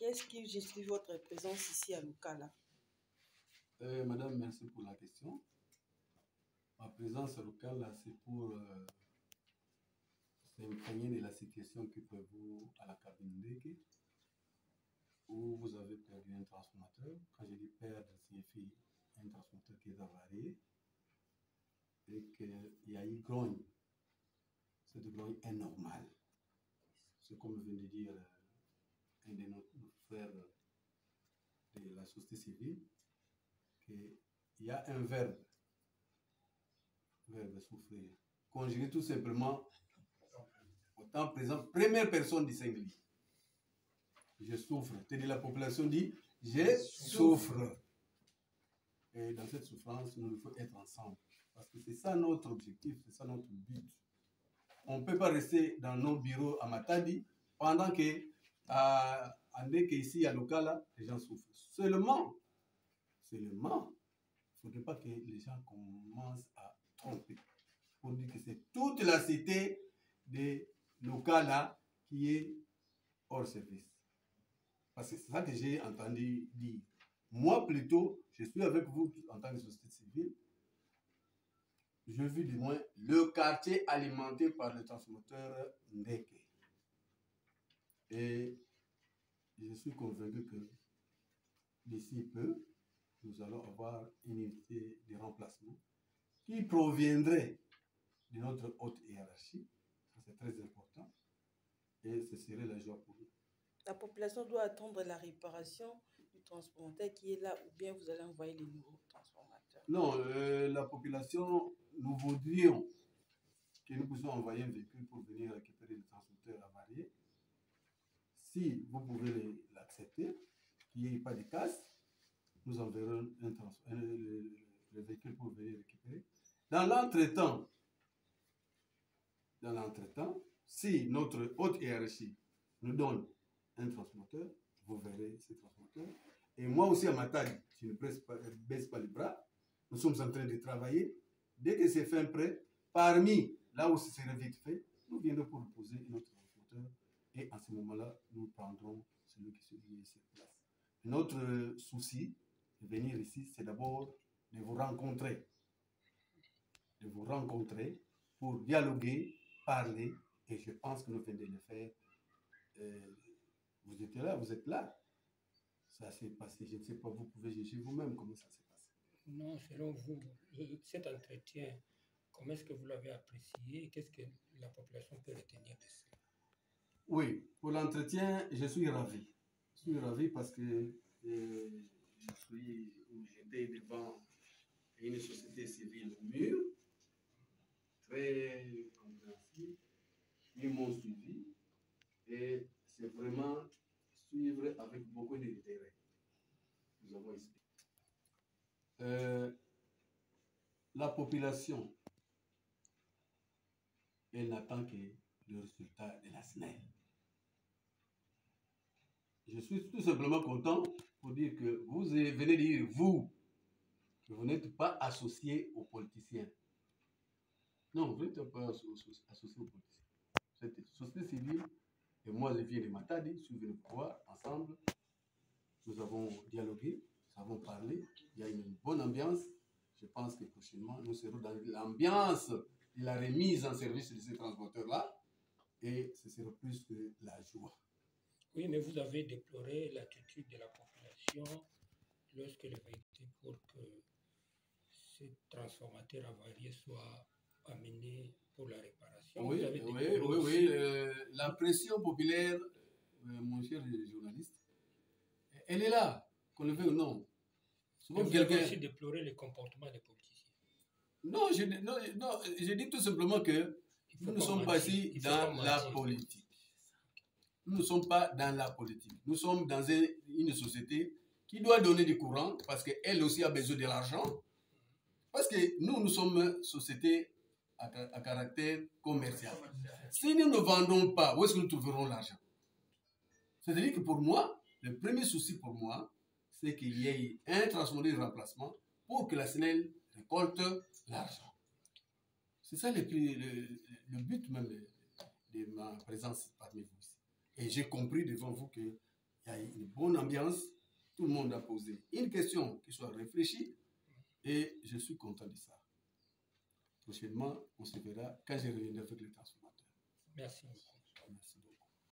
Qu'est-ce qui justifie votre présence ici à Lucala Euh, madame, merci pour la question. Ma présence locale, là, c'est pour euh, s'imprégner de la situation que prévaut à la cabine Ndeke, où vous avez perdu un transformateur. Quand je dis perdre, signifie un transformateur qui est avarié et qu'il y a eu grogne. Cette grogne est normale. C'est comme vient de dire euh, un de nos nos de la société civile, qu'il y a un verbe, verbe souffrir, conjugué tout simplement au temps présent, première personne du singulier. Je souffre. C'est-à-dire la population dit je souffre. Et dans cette souffrance, nous devons être ensemble. Parce que c'est ça notre objectif, c'est ça notre but. On ne peut pas rester dans nos bureaux à Matadi pendant que à Ndeke, ici à Lokala, les gens souffrent. Seulement, seulement, il ne faudrait pas que les gens commencent à tromper pour dire que c'est toute la cité de Lokala qui est hors service. Parce que c'est ça que j'ai entendu dire. Moi, plutôt, je suis avec vous en tant que société civile. Je vis du moins le quartier alimenté par le transformateur Ndeke. Et je suis convaincu que d'ici peu, nous allons avoir une unité de remplacement qui proviendrait de notre haute hiérarchie. C'est très important. Et ce serait la joie pour nous. La population doit attendre la réparation du transformateur qui est là ou bien vous allez envoyer les nouveaux transformateurs. Non, euh, la population, nous voudrions que nous puissions envoyer un véhicule pour venir récupérer les transporteurs avariés. Si vous pouvez l'accepter, qu'il n'y ait pas de casse, nous enverrons un le, le véhicule pour venir récupérer. Dans l'entretemps, dans l'entretemps, si notre haute hiérarchie nous donne un transporteur, vous verrez ce transporteur. Et moi aussi, à ma taille, je ne baisse pas, baisse pas les bras. Nous sommes en train de travailler. Dès que c'est fait prêt, parmi là où ce serait vite fait, nous viendrons pour poser notre transporteur. Ce moment-là, nous prendrons celui qui se lie sur place. Notre souci de venir ici, c'est d'abord de vous rencontrer. De vous rencontrer pour dialoguer, parler. Et je pense que nous venons de le faire. Euh, vous étiez là, vous êtes là. Ça s'est passé. Je ne sais pas, vous pouvez juger vous-même comment ça s'est passé. Non, selon vous, cet entretien, comment est-ce que vous l'avez apprécié et qu'est-ce que la population peut retenir de ça? Oui, pour l'entretien, je suis ravi. Je suis ravi parce que euh, je suis, j'étais devant une société civile mûre, très compréhensive. Ils m'ont suivi et c'est vraiment suivre avec beaucoup d'intérêt. Nous avons expliqué. Euh, la population, elle n'attend que le résultat de la SNEL. Je suis tout simplement content pour dire que vous venez dire, vous, que vous n'êtes pas associé aux politiciens. Non, vous n'êtes pas asso- asso- associé aux politiciens. Cette société civile, et moi je viens de Matadi, je suis venu voir ensemble. Nous avons dialogué, nous avons parlé, il y a une bonne ambiance. Je pense que prochainement, nous serons dans l'ambiance de la remise en service de ces transporteurs-là. Et ce sera plus que la joie. Oui, mais vous avez déploré l'attitude de la population lorsque le véhicule pour que ce transformateur avarié soit amené pour la réparation. Oui, Vous avez oui, oui, oui. euh, la pression populaire, euh, mon cher journaliste, elle est là, qu'on le veuille ou non. Souvent, vous avez aussi déploré le comportement des politiciens. Non, je, non, non, je dis tout simplement que nous ne sommes pas ici dans la politique. Nous ne sommes pas dans la politique. Nous sommes dans un- une société qui doit donner du courant parce qu'elle aussi a besoin de l'argent. Parce que nous, nous sommes une société à, ca- à caractère commercial. Si nous ne vendons pas, où est-ce que nous trouverons l'argent? C'est-à-dire que pour moi, le premier souci pour moi, c'est qu'il y ait un transformateur de remplacement pour que la SNEL récolte l'argent. C'est ça le, but même de ma présence parmi vous ici. Et j'ai compris devant vous que Il y a une bonne ambiance. Tout le monde a posé une question qui soit réfléchie. Et je suis content de ça. Prochainement, on se verra quand je reviendrai avec les transformateurs. Merci beaucoup. Merci.